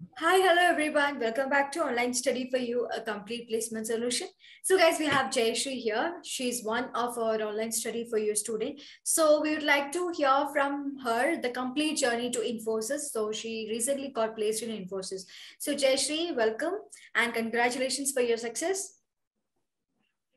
Hi, hello everyone. Welcome back to Online Study for You, a complete placement solution. So guys, we have Jayashree here. She's one of our Online Study for You student. So we would like to hear from her the complete journey to Infosys. So she recently got placed in Infosys. So Jayashree, welcome and congratulations for your success.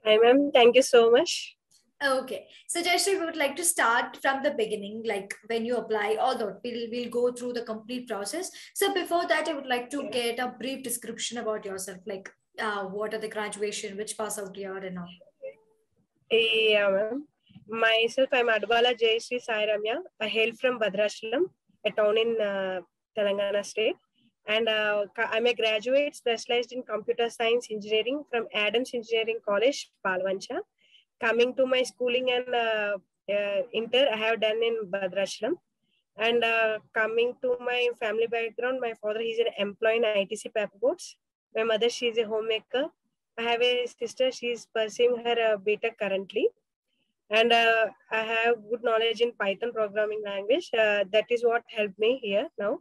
Hi ma'am, thank you so much. Okay. So Jayashree, we would like to start from the beginning, like when you apply, although we'll, we'll go through the complete process. So before that, I would like to get a brief description about yourself, like uh, what are the graduation, which pass out year and all. Yeah ma'am. Myself, I'm Adbala Jayashree Sai Ramya. I hail from Bhadrachalam, a town in uh, Telangana state. And uh, I'm a graduate specialized in computer science engineering from Adams Engineering College, Palvancha coming to my schooling and uh, uh, inter I have done in Bhadrachalam. And uh, coming to my family background, my father is an employee in ITC Paperboards. My mother, she is a homemaker. I have a sister, she is pursuing her uh, BTech currently. And uh, I have good knowledge in Python programming language. Uh, that is what helped me here now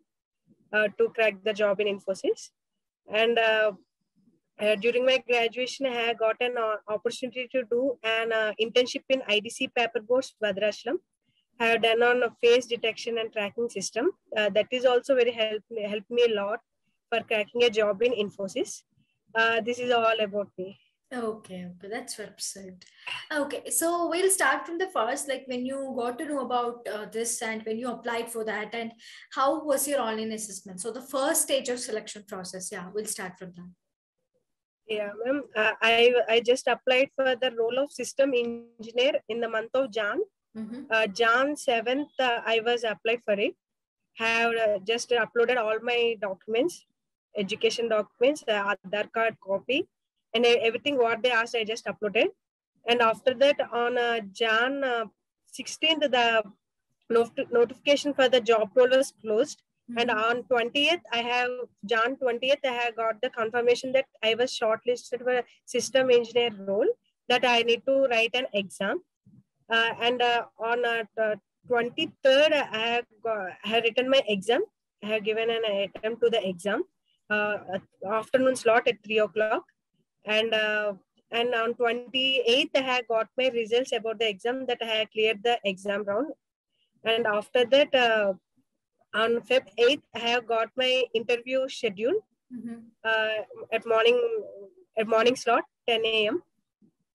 uh, to crack the job in Infosys. And uh, during my graduation, I got an uh, opportunity to do an uh, internship in ITC Paperboards, Bhadrachalam. I have done on a face detection and tracking system. Uh, that is also very help helped me a lot for cracking a job in Infosys. Uh, this is all about me. Okay, okay, that's website. Okay, so we'll start from the first, like when you got to know about uh, this and when you applied for that, and how was your online assessment? So the first stage of selection process, yeah, we'll start from that. Yeah, ma'am. Uh, I I just applied for the role of system engineer in the month of Jan. Mm-hmm. Uh, Jan seventh, uh, I was applied for it. Have uh, just uploaded all my documents, education documents, uh, Aadhaar card copy, and everything what they asked, I just uploaded. And after that, on uh, Jan uh, sixteenth, the not- notification for the job role was closed. And on 20th, I have Jan 20th, I have got the confirmation that I was shortlisted for a system engineer role that I need to write an exam. Uh, and uh, on uh, 23rd, I have, got, I have written my exam. I have given an attempt to the exam. Uh, afternoon slot at 3 o'clock. And uh, and on 28th, I have got my results about the exam that I have cleared the exam round. And after that, uh, on Feb 8th, I have got my interview schedule Mm-hmm. uh, at morning at morning slot 10 a.m.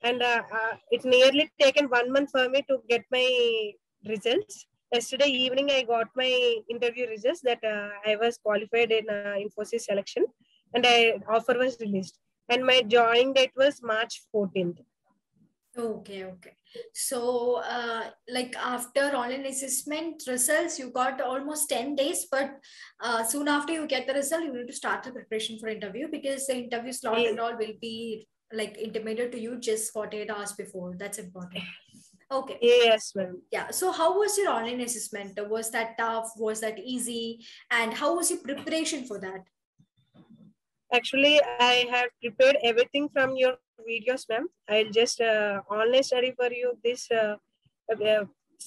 And uh, uh, it's nearly taken one month for me to get my results. Yesterday evening, I got my interview results that uh, I was qualified in uh, Infosys selection, and I offer was released. And my joining date was March 14th. Okay, okay. So, uh, like after online assessment results, you got almost 10 days, but uh, soon after you get the result, you need to start the preparation for interview because the interview slot and all will be like intimated to you just 48 hours before. That's important. Okay. Yes, ma'am. Yeah. So, how was your online assessment? Was that tough? Was that easy? And how was your preparation for that? Actually, I have prepared everything from your videos, ma'am. I'll just uh, online study for you. This uh, uh,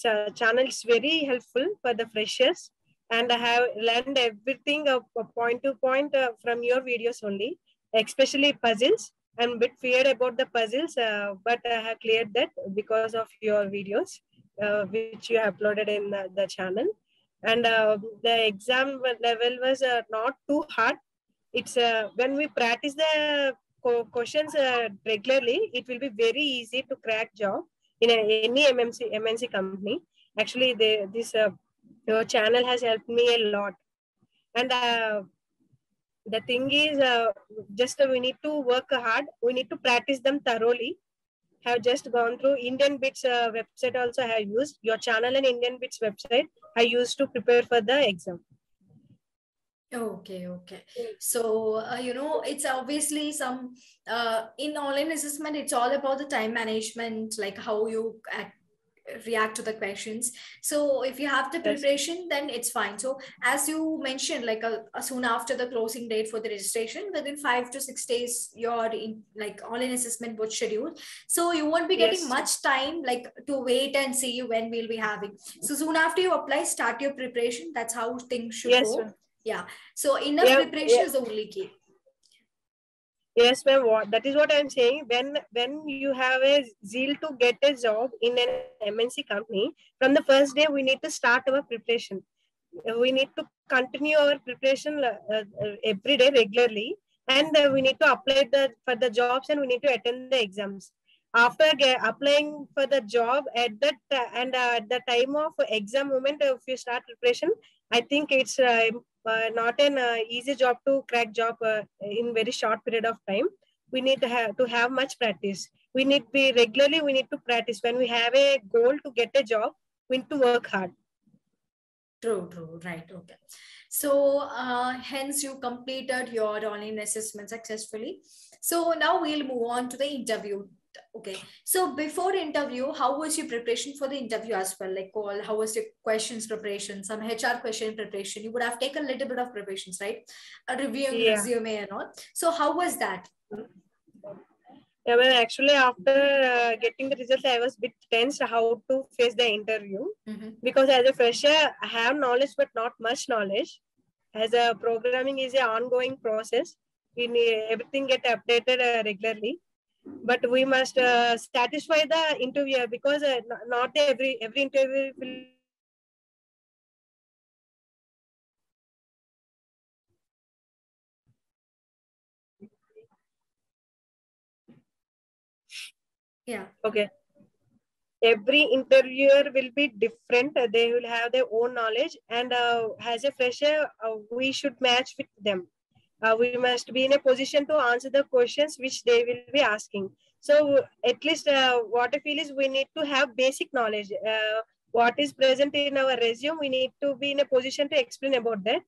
uh, channel is very helpful for the freshers, and I have learned everything uh, point to point uh, from your videos only, especially puzzles. I'm a bit feared about the puzzles, uh, but I have cleared that because of your videos, uh, which you uploaded in the, the channel. And uh, the exam level was uh, not too hard. It's uh, when we practice the questions uh, regularly, it will be very easy to crack job in a, any MMC MNC company. Actually, the, this uh, your channel has helped me a lot. And uh, the thing is, just we need to work hard. We need to practice them thoroughly. Have just gone through IndiaBix uh, website. Also, I have used your channel and IndiaBix website. I used to prepare for the exam. Okay, okay. So, uh, you know, it's obviously some uh, in online assessment, it's all about the time management, like how you act, react to the questions. So, if you have the preparation, then it's fine. So, as you mentioned, like uh, uh, soon after the closing date for the registration, within five to six days, your in, like online assessment was scheduled. So, you won't be getting Yes. much time like to wait and see when we'll be having. So, soon after you apply, start your preparation. That's how things should Yes, go. ma'am. Yeah. So enough Yeah, preparation yeah. is the only key. Yes, ma'am. What that is what I'm saying. When when you have a zeal to get a job in an MNC company, from the first day we need to start our preparation. We need to continue our preparation uh, uh, every day regularly, and uh, we need to apply the for the jobs and we need to attend the exams. After ge- applying for the job at that uh, and uh, at the time of exam moment, if you start preparation, I think it's uh, not an uh, easy job to crack job uh, in very short period of time we need to have to have much practice we need to be regularly we need to practice when we have a goal to get a job we need to work hard True, true, right. Okay. So, uh, hence you completed your online assessment successfully. So now we'll move on to the interview. Okay. So before interview, how was your preparation for the interview as well? Like, all how was your questions preparation? Some HR question preparation. You would have taken a little bit of preparations, right? A reviewing Yeah. resume and all. So how was that? yeah, well, actually after uh, getting the results i was a bit tense how to face the interview Mhm. because as a fresher i have knowledge but not much knowledge as a programming is an ongoing process we need everything get updated uh, regularly but we must uh, satisfy the interviewer because uh, not every every interviewer will Yeah. okay. Every interviewer will be different. They will have their own knowledge and uh, as a fresher uh, we should match with them uh, we must be in a position to answer the questions which they will be asking. So at least uh, what i feel is we need to have basic knowledge. Uh, what is present in our resume we need to be in a position to explain about that.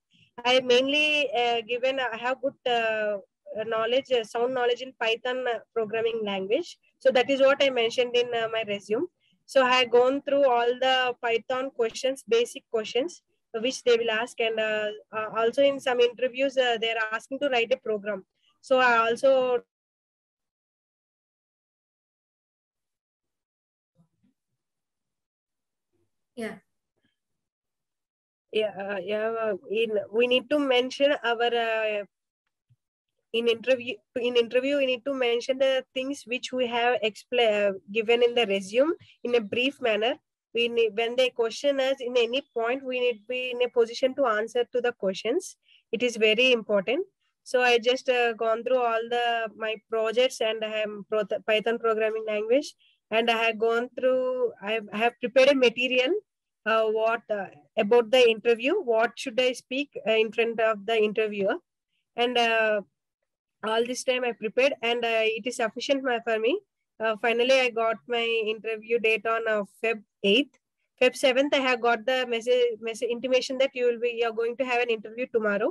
I mainly uh, given i have good uh, knowledge uh, sound knowledge in python programming language. So that is what i mentioned in my resume. So i had gone through all the python questions basic questions which they will ask. And uh, uh, also in some interviews uh, they are asking to write a program. So i also Yeah. yeah uh, yeah in we need to mention our uh, in interview in interview we need to mention the things which we have explain given in the resume in a brief manner we need when they question us in any point we need to be in a position to answer to the questions. It is very important. So i just uh, gone through all the my projects and i am python programming language. And i have gone through i have, I have prepared a material uh, what uh, about the interview. What should i speak uh, in front of the interviewer? And uh, all this time i prepared and uh, it is sufficient for me uh, finally i got my interview date on uh, feb 8th feb 7th i have got the message, message intimation that you will be you're going to have an interview tomorrow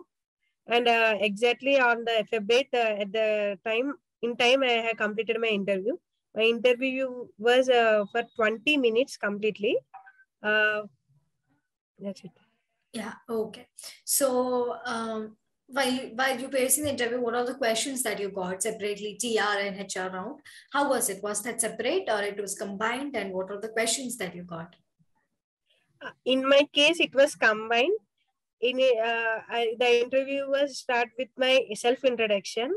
and uh, exactly on the feb 8th uh, at the time in time i have completed my interview my interview was uh, for 20 minutes completely uh, that's it Yeah. Okay. So, um, while while you facing the interview, what are the questions that you got separately, TR and HR round? How was it? Was that separate or it was combined? And what are the questions that you got? Uh, in my case it was combined in uh, I, the interview was start with my self introduction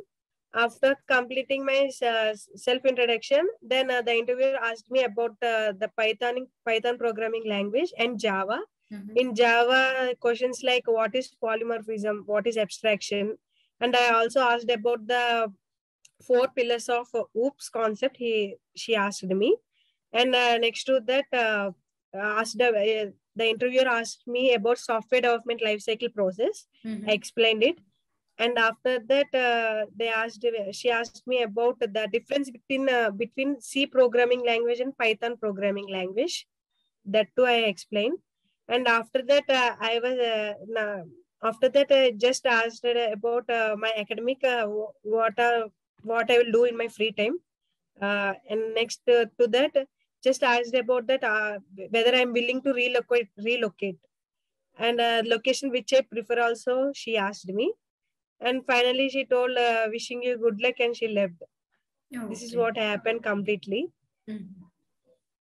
after completing my uh, self introduction then uh, the interviewer asked me about uh, the python python programming language and java Mhm. in java questions like what is polymorphism? What is abstraction? And i also asked about the four pillars of uh, oops concept he she asked me. And uh, next to that uh, asked uh, the interviewer asked me about software development lifecycle process. Mhm. i explained it. And after that uh, they asked she asked me about the difference between uh, between c programming language and python programming language. That too i explained and after that uh, i was uh, after that i just asked about uh, my academic uh, what uh, what i will do in my free time. Uh, and next uh, to that just asked about that uh, whether i'm willing to relocate relocate. And uh, location which i prefer also she asked me. And finally she told uh, wishing you good luck and she left. This is what happened completely. Mhm.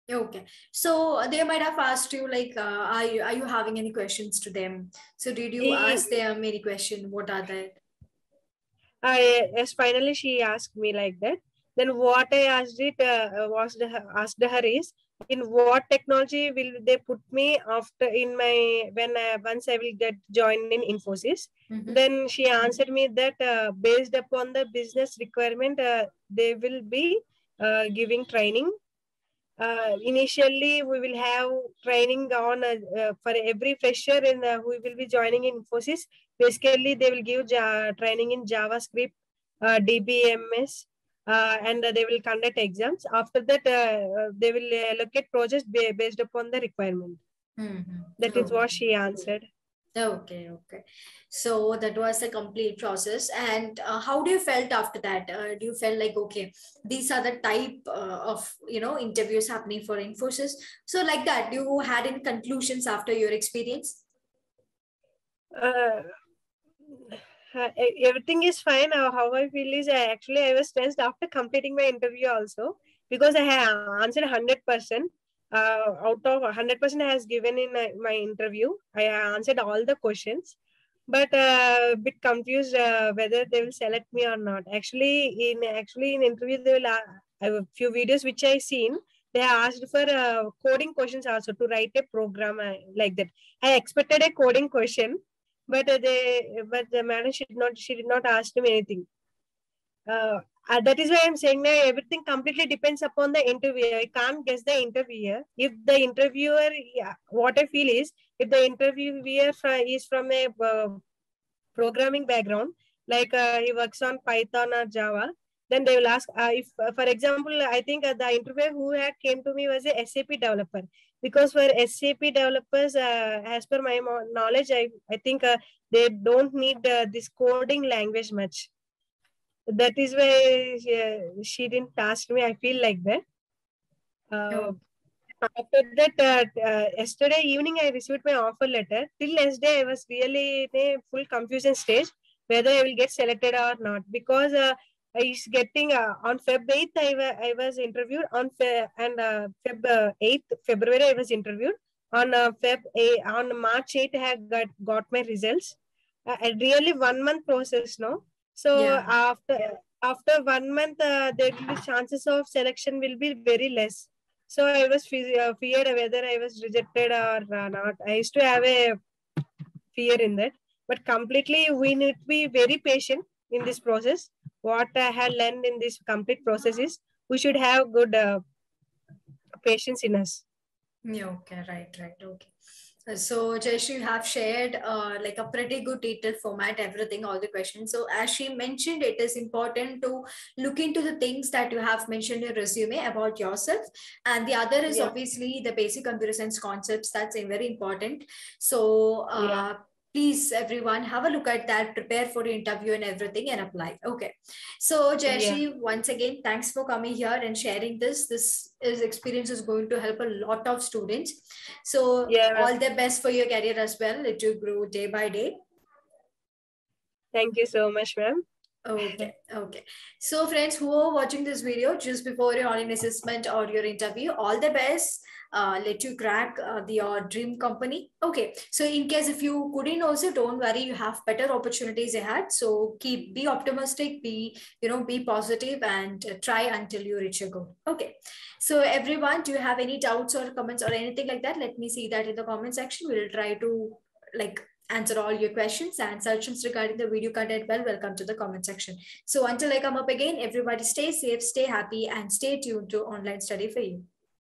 Okay, so they might have asked you like, uh, are you are you having any questions to them? So did you ask them any question? What are they? I yes, finally she asked me like that. Then what I asked it uh, was the, asked her is in what technology will they put me after in my when I, once I will get joined in Infosys. Mm-hmm. Then she answered me that uh, based upon the business requirement, uh, they will be uh, giving training. Uh, initially, we will have training on uh, for every fresher in who will be joining in Infosys. Basically, they will give training in JavaScript, DBMS, uh, and uh, they will conduct exams. After that, uh, they will allocate projects based upon the requirement. Mm-hmm. That is what she answered. Okay, okay. So that was the complete process. And uh, how do you felt after that? Uh, do you felt like okay, these are the type uh, of you know interviews happening for Infosys? So like that, you had any conclusions after your experience? uh, everything is fine. Uh, how I feel is I actually I was stressed after completing my interview also because I have answered hundred percent. Uh, out of hundred percent has given in my, my, interview. I answered all the questions, but uh, a bit confused uh, whether they will select me or not. Actually, in actually in interview they will. Uh, I have a few videos which I seen. They asked for uh, coding questions also to write a program uh, like that. I expected a coding question, but they but the manager should not she did not ask him anything uh, that is why i'm saying that everything completely depends upon the interviewer. I can't guess the interviewer. If the interviewer yeah, what i feel is if the interviewer is from a uh, programming background like uh, he works on python or java then they will ask uh, if uh, for example i think uh, the interviewer who had came to me was a sap developer. Because for sap developers uh, as per my knowledge i, I think uh, they don't need uh, this coding language much that is why she, she, didn't ask me i feel like that oh. after that yesterday evening i received my offer letter till yesterday i was really in a full confusion stage whether i will get selected or not because I is getting uh, on Feb 8th, I, I was interviewed on Feb, and uh, Feb uh, 8th, February, I was interviewed. On uh, Feb a on March 8th, I had got, got my results. Uh, really one month process, no? So yeah. after after one month, uh, there will be chances of selection will be very less. So I was fe- uh, feared whether I was rejected or uh, not. I used to have a fear in that. But completely, we need to be very patient in this process what I have learned in this complete process is we should have good uh, patience in us. Yeah, okay, right, right, okay. So Jayashree, you have shared uh, like a pretty good detailed format, everything, all the questions. So as she mentioned, it is important to look into the things that you have mentioned in your resume about yourself. And the other is yeah. obviously the basic computer science concepts. That's very important. So uh, yeah please everyone have a look at that prepare for the interview and everything and apply. Okay. So Jayashree, yeah. once again thanks for coming here and sharing this. This is experience is going to help a lot of students. So yeah. all the best for your career as well. It will grow day by day. Thank you so much ma'am. Okay. Okay. So friends who are watching this video just before your online assessment or your interview all the best uh, let you crack uh, the, your dream company. Okay, so in case if you couldn't also, don't worry, you have better opportunities ahead. So keep, be optimistic, be, you know, be positive and uh, try until you reach your goal. Okay, so everyone, do you have any doubts or comments or anything like that? Let me see that in the comment section. We'll try to like answer all your questions and suggestions regarding the video content well welcome to the comment section so until i come up again everybody stay safe stay happy and stay tuned to online study for you